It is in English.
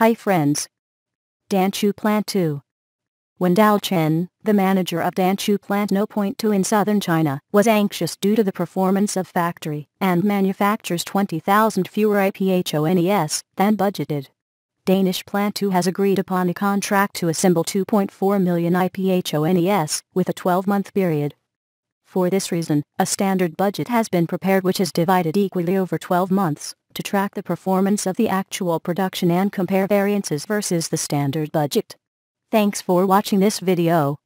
Hi friends. Danshui Plant 2 When Dao Chen, the manager of Danshui Plant No. 2 in southern China, was anxious due to the performance of factory and manufactures 20,000 fewer IPHONES than budgeted. Danshui Plant 2 has agreed upon a contract to assemble 2.4 million IPHONES with a 12-month period. For this reason, a standard budget has been prepared which is divided equally over 12 months to track the performance of the actual production and compare variances versus the standard budget. Thanks for watching this video.